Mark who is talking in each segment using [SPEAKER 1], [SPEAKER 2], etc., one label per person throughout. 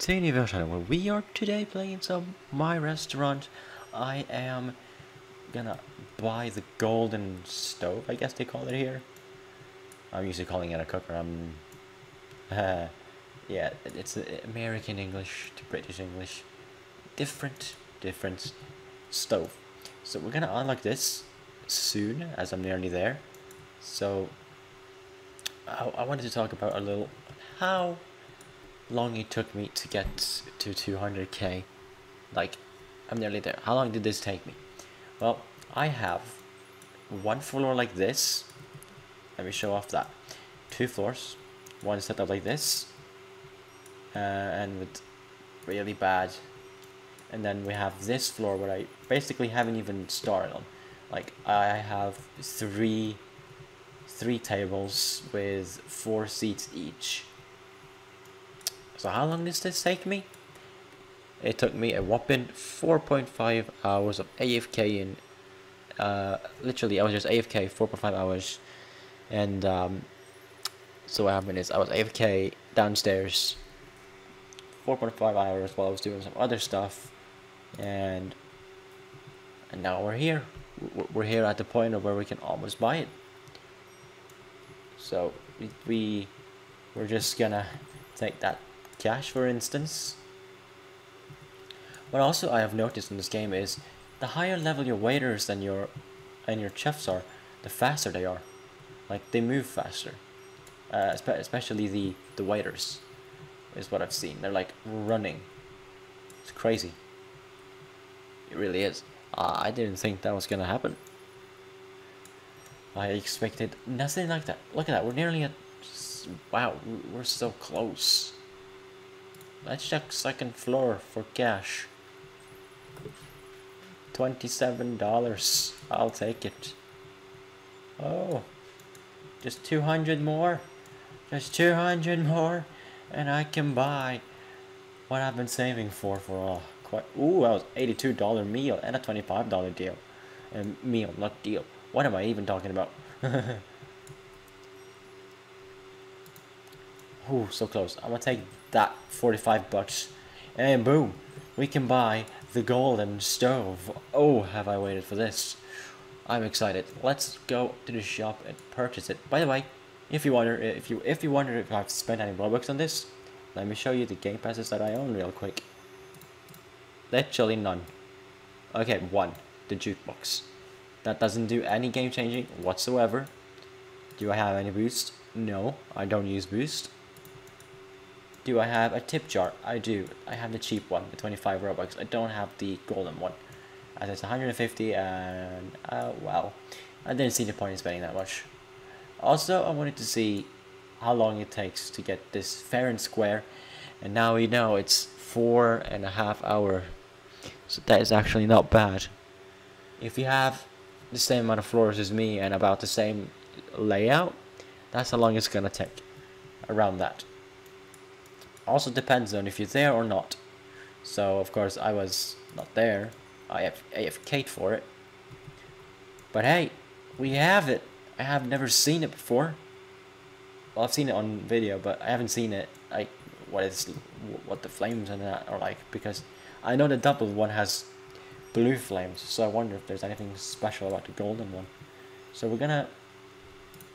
[SPEAKER 1] Tiny Version, where we are today playing some My Restaurant. I am gonna buy the golden stove, I guess they call it here. I'm usually calling it a cooker. I'm, uh, yeah, it's American English to British English. Different, different stove. So we're gonna unlock this soon, as I'm nearly there. So I, I wanted to talk about a little how long it took me to get to 200k. Like, I'm nearly there. How long did this take me? Well, I have one floor like this. Let me show off that. Two floors. One set up like this. Uh, and with really bad. And then we have this floor where I basically haven't even started on. Like, I have three three tables with four seats each so how long does this take me? It took me a whopping 4.5 hours of AFK in uh, literally I was just AFK 4.5 hours. And um, so what happened is I was AFK downstairs 4.5 hours while I was doing some other stuff. And and now we're here. We're here at the point of where we can almost buy it. So we, we we're just gonna take that cash for instance. What also I have noticed in this game is the higher level your waiters and your and your chefs are, the faster they are. Like they move faster. Uh, especially the the waiters is what I've seen. They're like running. It's crazy. It really is. I didn't think that was gonna happen. I expected nothing like that. Look at that. We're nearly at. Wow, we're so close. Let's check second floor for cash. $27. I'll take it. Oh. Just 200 more. Just 200 more. And I can buy what I've been saving for for all. Quite, ooh, that was $82 meal and a $25 deal. And meal, not deal. What am I even talking about? ooh, so close. I'm gonna take that 45 bucks and boom we can buy the golden stove. Oh have I waited for this? I'm excited. Let's go to the shop and purchase it. By the way if you wonder if you if you wonder if I've spent any Robux on this let me show you the game passes that I own real quick. Literally none. Okay one. The jukebox. That doesn't do any game changing whatsoever. Do I have any boost? No I don't use boost do I have a tip jar? I do. I have the cheap one, the 25 Robux. I don't have the golden one. As it's 150 and, uh, well, I didn't see the point in spending that much. Also, I wanted to see how long it takes to get this fair and square. And now we know it's four and a half hour. So that is actually not bad. If you have the same amount of floors as me and about the same layout, that's how long it's gonna take. Around that also depends on if you're there or not. So of course I was not there. I have AFK'd for it. But hey, we have it. I have never seen it before. Well, I've seen it on video, but I haven't seen it like what is what the flames and that are like because I know the double one has blue flames, so I wonder if there's anything special about the golden one. So we're gonna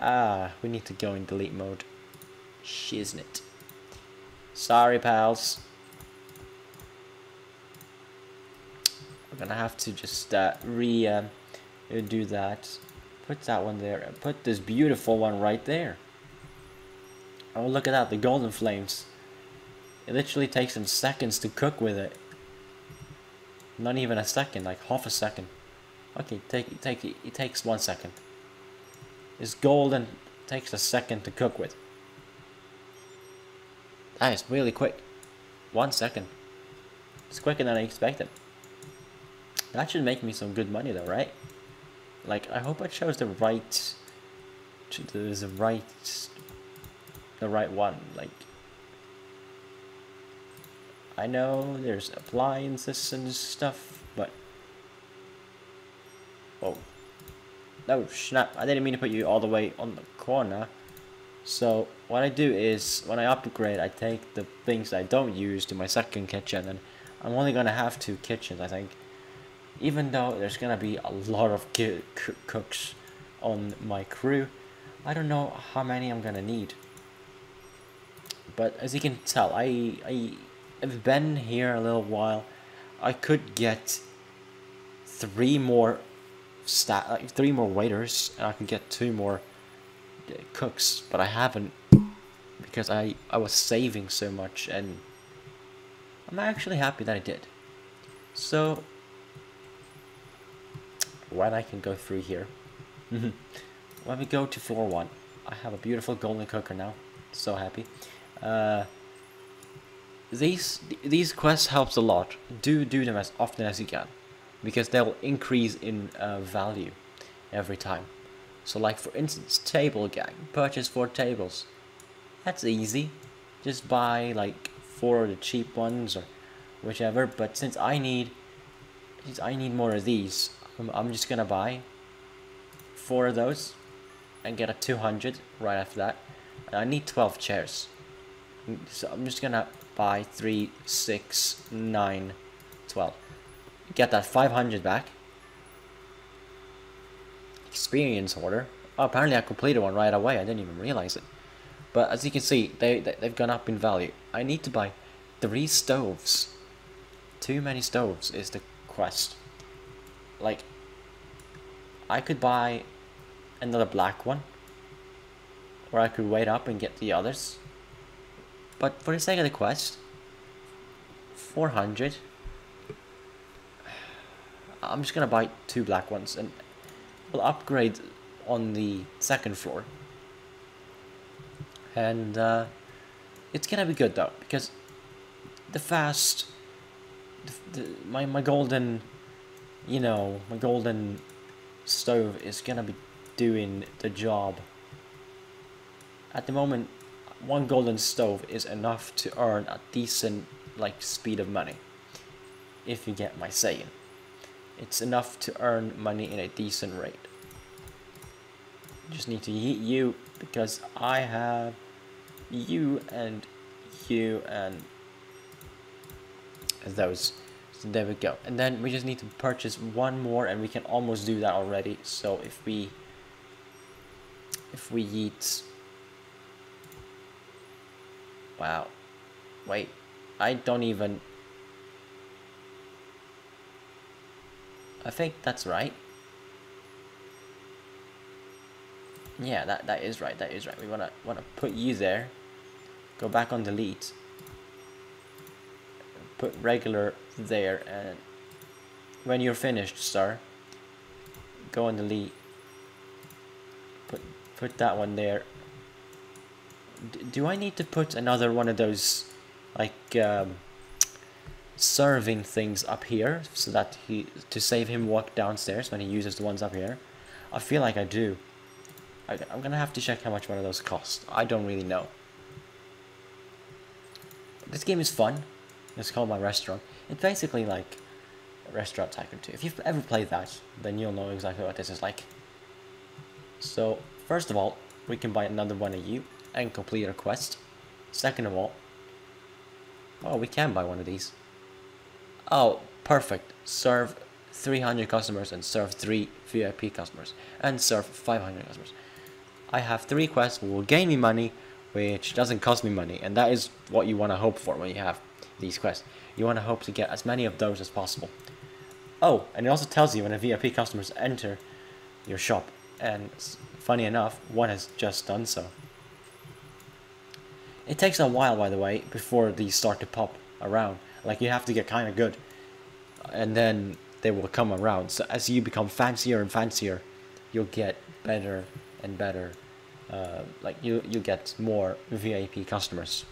[SPEAKER 1] ah, we need to go in delete mode. Shiznit. Sorry, pals. We're gonna have to just uh, re uh, do that. Put that one there. And put this beautiful one right there. Oh, look at that, the golden flames. It literally takes them seconds to cook with it. Not even a second, like half a second. Okay, take take it takes one second. It's golden takes a second to cook with. That is really quick. One second. It's quicker than I expected. That should make me some good money though, right? Like, I hope I chose the right... The right... The right one, like... I know there's appliances and stuff, but... Oh. No, snap. I didn't mean to put you all the way on the corner. So, what I do is when I upgrade, I take the things I don't use to my second kitchen, and I'm only gonna have two kitchens, I think. Even though there's gonna be a lot of cooks on my crew, I don't know how many I'm gonna need. But as you can tell, I I have been here a little while. I could get three more stat, like three more waiters, and I could get two more uh, cooks, but I haven't because I I was saving so much, and I'm actually happy that I did. So when I can go through here, when we go to floor one, I have a beautiful golden cooker now. So happy. Uh, these these quests helps a lot. Do do them as often as you can, because they'll increase in uh, value every time. So like for instance, table gang, purchase four tables. That's easy. Just buy like four of the cheap ones or whichever. But since I need, since I need more of these, I'm, I'm just gonna buy four of those and get a 200 right after that. And I need 12 chairs. So I'm just gonna buy 3, 6, 9, 12. Get that 500 back. Experience order. Oh, apparently I completed one right away. I didn't even realize it. But as you can see, they, they, they've gone up in value. I need to buy three stoves. Too many stoves is the quest. Like, I could buy another black one. Or I could wait up and get the others. But for the sake of the quest, 400. I'm just gonna buy two black ones and we'll upgrade on the second floor. And uh, it's gonna be good though, because the fast, the, the, my, my golden, you know, my golden stove is gonna be doing the job. At the moment, one golden stove is enough to earn a decent like speed of money if you get my saying it's enough to earn money in a decent rate just need to eat you because I have you and you and those so there we go and then we just need to purchase one more and we can almost do that already so if we if we eat Wow. Wait. I don't even... I think that's right. Yeah, that, that is right, that is right. We wanna wanna put you there. Go back on delete. Put regular there and when you're finished, sir, go on delete. Put put that one there do I need to put another one of those like um, serving things up here so that he to save him walk downstairs when he uses the ones up here. I feel like I do. I, I'm gonna have to check how much one of those cost. I don't really know. This game is fun. It's called my restaurant. It's basically like Restaurant Tycoon 2 if you've ever played that then you'll know exactly what this is like. So first of all we can buy another one of you and complete a quest. Second of all, oh, we can buy one of these. Oh, perfect. Serve 300 customers and serve 3 VIP customers and serve 500 customers. I have 3 quests which will gain me money which doesn't cost me money and that is what you want to hope for when you have these quests. You want to hope to get as many of those as possible. Oh, and it also tells you when a VIP customers enter your shop and funny enough, one has just done so. It takes a while, by the way, before these start to pop around. Like, you have to get kind of good. And then they will come around. So as you become fancier and fancier, you'll get better and better. Uh, like, you, you get more VIP customers.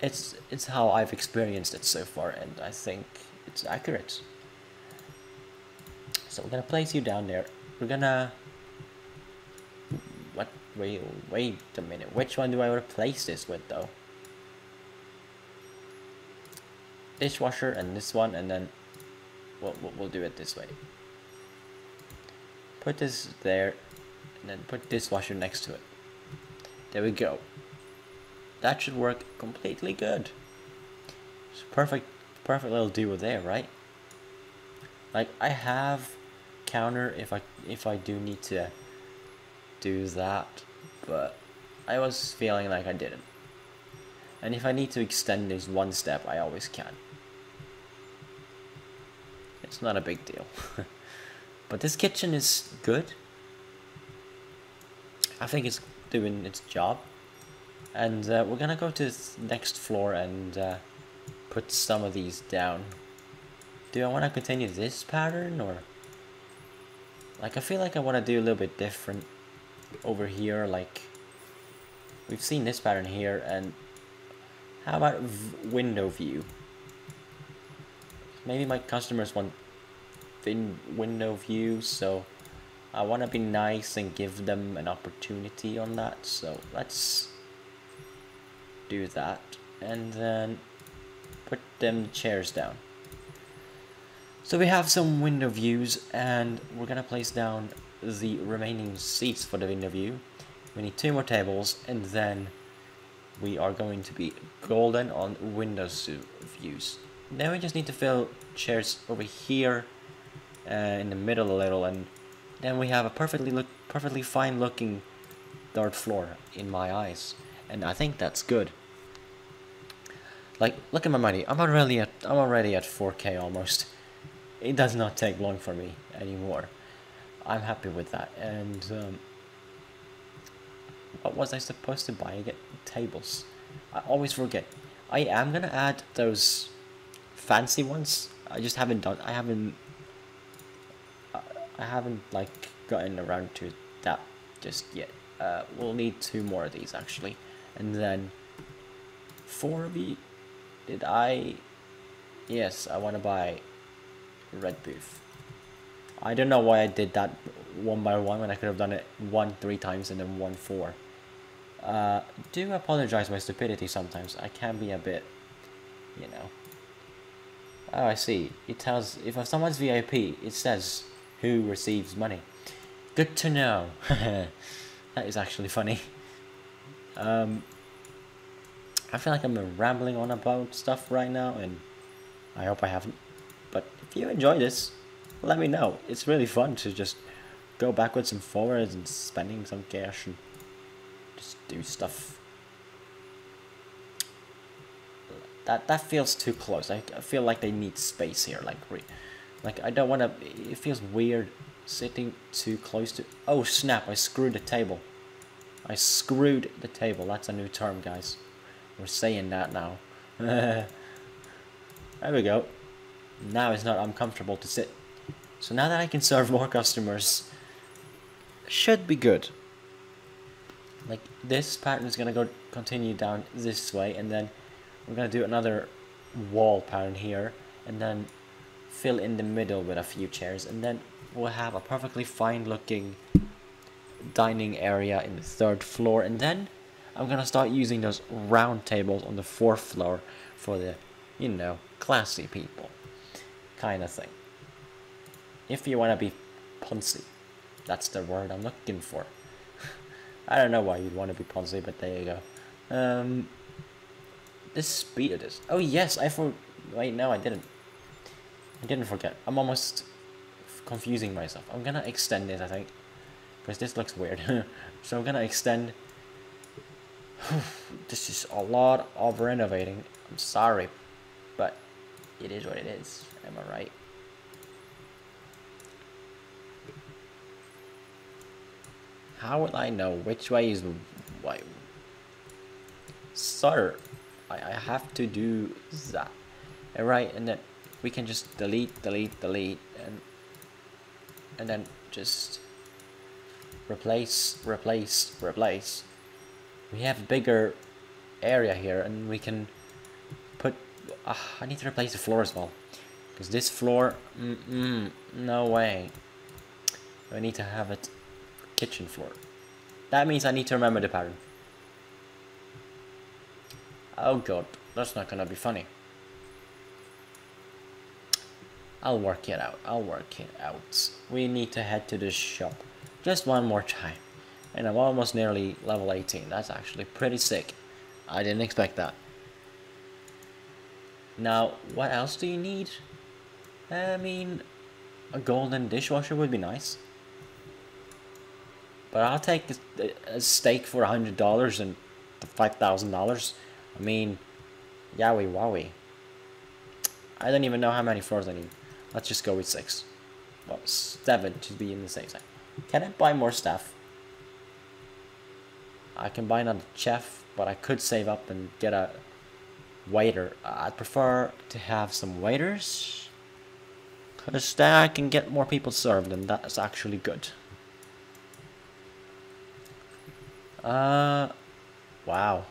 [SPEAKER 1] It's, it's how I've experienced it so far, and I think it's accurate. So we're gonna place you down there. We're gonna What? Wait, wait a minute. Which one do I replace this with, though? Dishwasher and this one, and then we'll, we'll do it this way. Put this there, and then put dishwasher next to it. There we go. That should work completely good. It's perfect, perfect little duo there, right? Like I have counter if I if I do need to do that, but I was feeling like I didn't. And if I need to extend this one step, I always can. It's not a big deal. but this kitchen is good. I think it's doing its job. And uh, we're gonna go to the next floor and uh, put some of these down. Do I want to continue this pattern or... Like I feel like I want to do a little bit different over here like we've seen this pattern here and how about window view maybe my customers want thin window view so I want to be nice and give them an opportunity on that so let's do that. And then put them chairs down. So we have some window views and we're gonna place down the remaining seats for the window view. We need two more tables and then we are going to be golden on windows views. Then we just need to fill chairs over here uh, in the middle a little and then we have a perfectly look perfectly fine looking third floor in my eyes and I think that's good. Like look at my money. I'm already at I'm already at 4k almost. It does not take long for me anymore. I'm happy with that and um, what was I supposed to buy Get Tables. I always forget. I am gonna add those fancy ones. I just haven't done. I haven't. I haven't like gotten around to that just yet. Uh, we'll need two more of these actually, and then four of these. Did I? Yes, I want to buy red booth. I don't know why I did that one by one when I could have done it one three times and then one four. Uh, do apologize my stupidity sometimes. I can be a bit, you know. Oh, I see. It tells, if someone's VIP, it says who receives money. Good to know. that is actually funny. Um, I feel like I'm rambling on about stuff right now, and I hope I haven't. But if you enjoy this, let me know. It's really fun to just go backwards and forwards and spending some cash and just do stuff. That that feels too close. I, I feel like they need space here. Like, like I don't want to. It feels weird sitting too close to. Oh snap! I screwed the table. I screwed the table. That's a new term, guys. We're saying that now. there we go. Now it's not uncomfortable to sit. So now that I can serve more customers, should be good like this pattern is gonna go continue down this way and then we're gonna do another wall pattern here and then fill in the middle with a few chairs and then we'll have a perfectly fine looking dining area in the third floor and then I'm gonna start using those round tables on the fourth floor for the you know classy people kind of thing if you want to be poncy that's the word I'm looking for I don't know why you'd want to be Ponzi, but there you go. Um, the speed of this. Oh yes, I for. Wait, no, I didn't. I didn't forget. I'm almost confusing myself. I'm gonna extend this, I think, because this looks weird. so I'm gonna extend. this is a lot of renovating. I'm sorry, but it is what it is. Am I right? How will I know which way is why? Sir, I, I have to do that. Alright, and then we can just delete, delete, delete, and and then just replace, replace, replace. We have a bigger area here, and we can put. Uh, I need to replace the floor as well, because this floor, mm, mm, no way. I need to have it kitchen floor. That means I need to remember the pattern. Oh god, that's not gonna be funny. I'll work it out, I'll work it out. We need to head to the shop. Just one more time. And I'm almost nearly level 18. That's actually pretty sick. I didn't expect that. Now, what else do you need? I mean, a golden dishwasher would be nice. But I'll take a, steak for $100 and $5,000. I mean, yowie wowie. I don't even know how many floors I need. Let's just go with six. Well, seven to be in the safe side. Can I buy more stuff? I can buy another chef, but I could save up and get a waiter. I'd prefer to have some waiters. Because then I can get more people served and that's actually good. Uh, wow.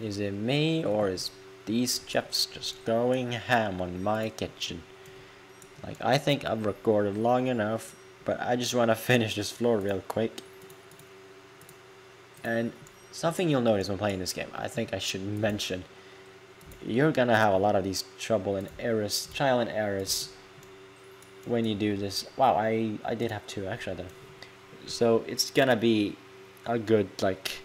[SPEAKER 1] Is it me or is these chefs just going ham on my kitchen? Like, I think I've recorded long enough, but I just want to finish this floor real quick. And something you'll notice when playing this game, I think I should mention, you're gonna have a lot of these trouble and errors, trial and errors when you do this. Wow, I, I did have two, actually. So it's gonna be a good, like,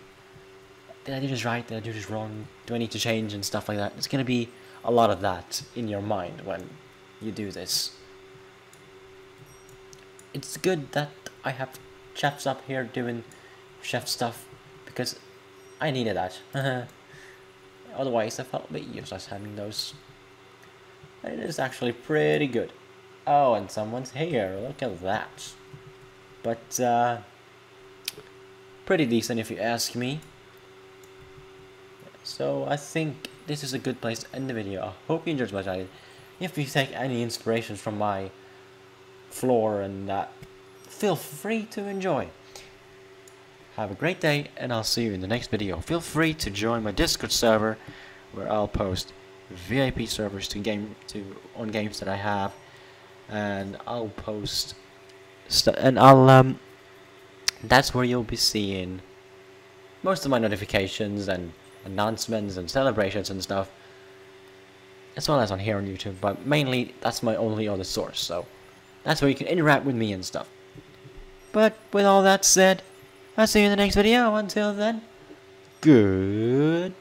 [SPEAKER 1] did I do this right? Did I do this wrong? Do I need to change and stuff like that? It's gonna be a lot of that in your mind when you do this. It's good that I have chefs up here doing chef stuff because I needed that. Otherwise, I felt a bit useless having those. It is actually pretty good. Oh, and someone's here. Look at that. But, uh, pretty decent if you ask me. So I think this is a good place to end the video. I hope you enjoyed I did. If you take any inspirations from my floor and that, feel free to enjoy. Have a great day and I'll see you in the next video. Feel free to join my Discord server where I'll post VIP servers to game to on games that I have and I'll post and I'll um that's where you'll be seeing most of my notifications and announcements and celebrations and stuff as well as on here on YouTube but mainly that's my only other source so that's where you can interact with me and stuff. But with all that said I'll see you in the next video. Until then goodbye